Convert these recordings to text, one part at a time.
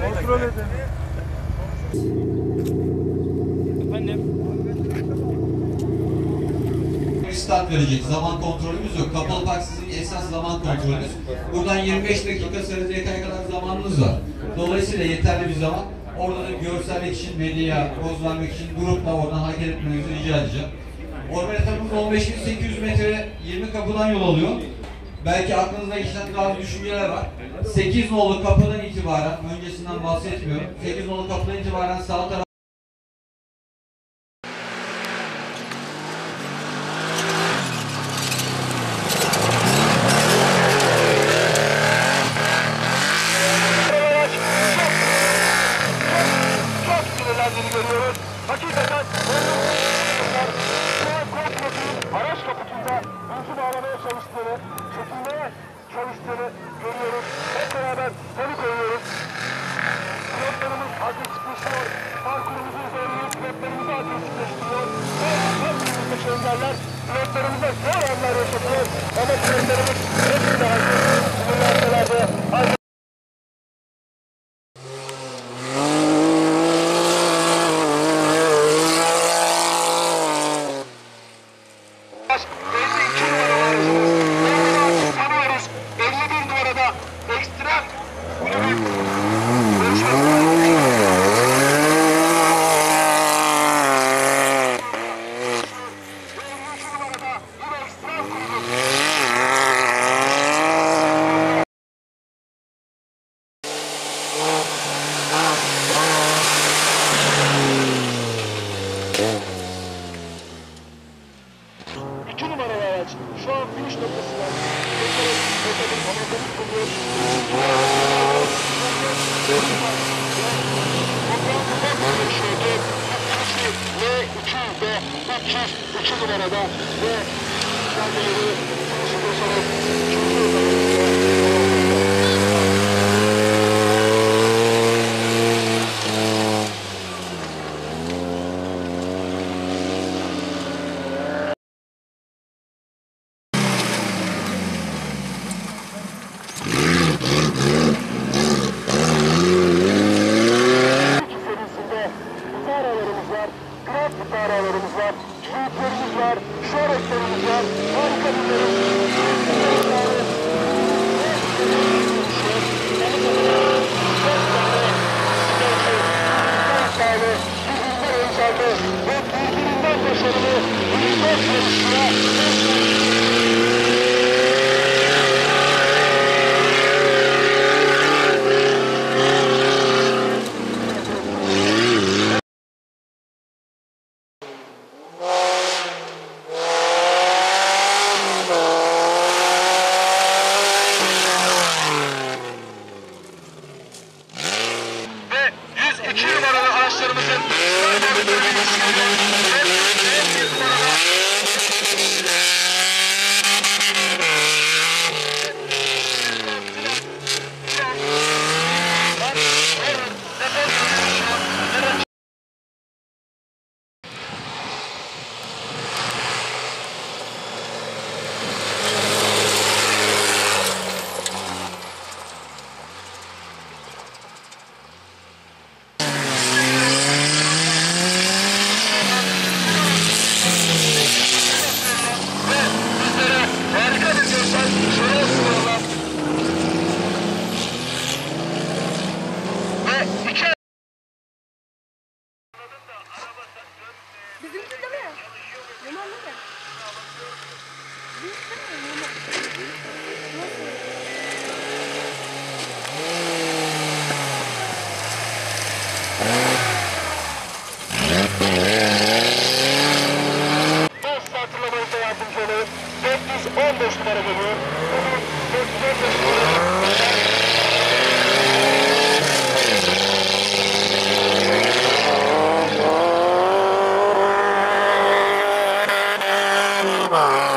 Kontrol edin. Bir start verecek. Zaman kontrolümüz yok. Kapalı park sizin esas zaman kontrolünüz. Buradan 25 dakika Sarıcaka'ya kadar zamanınız var. Dolayısıyla yeterli bir zaman. Orada da görsellik için, medyaya poz vermek için grupla oradan hareket etmenizi rica edeceğim. Orman etapımız 15.800 metre 20 kapıdan yol alıyor. Belki aklınızda geçen bazı düşünceler var. 8 nolu kapıdan itibaren, öncesinden bahsetmiyorum. 8 nolu kapıdan itibaren sağ taraf 一部ならば、ね、並、Ah.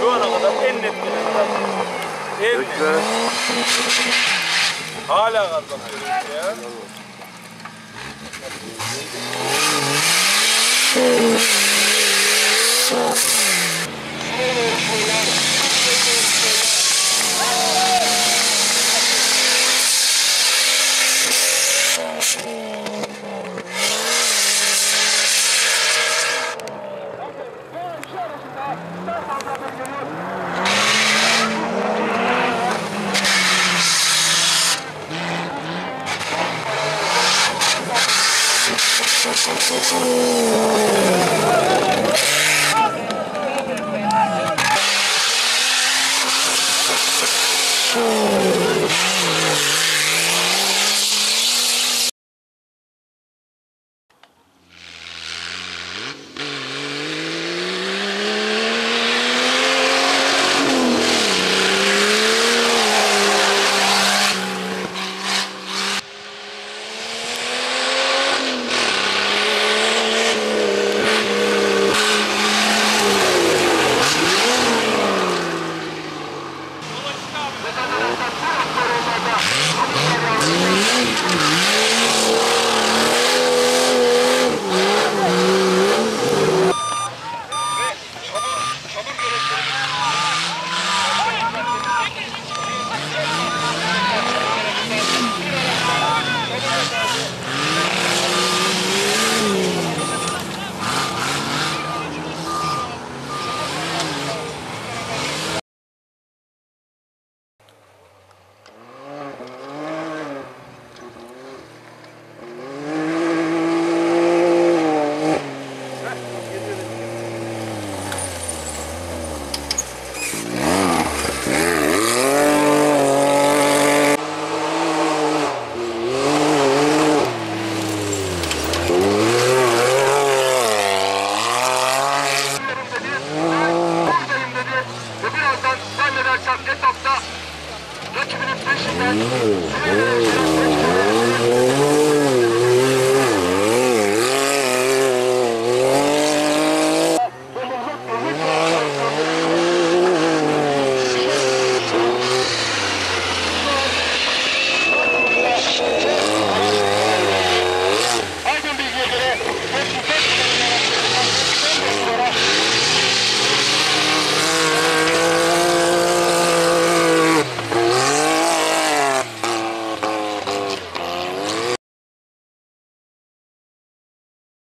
Şu ana kadar en net bilen En net. Hala gaz bakıyoruz ya. Thank